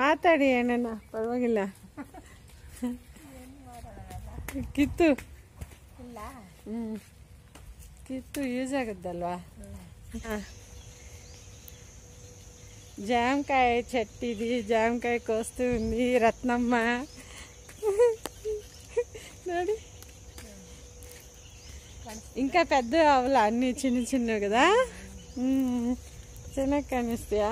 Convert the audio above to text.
ಮಾತಾಡಿ ಏನನ್ನ ಪರವಾಗಿಲ್ಲ. ಕಿತ್ತು. ಕಿತ್ತು ಯೂಸ್ ಆಗುತ್ತಲ್ವಾ? ಹಾಂ. ಚಟ್ಟಿದಿ చెట్టు ఇది ರತ್ನಮ್ಮ. ನೋಡಿ. రత్నమ్మ ఇంకా పెద్ద అవ్వాలి అన్ని చిన్న చిన్నవి కదా చిన్నగా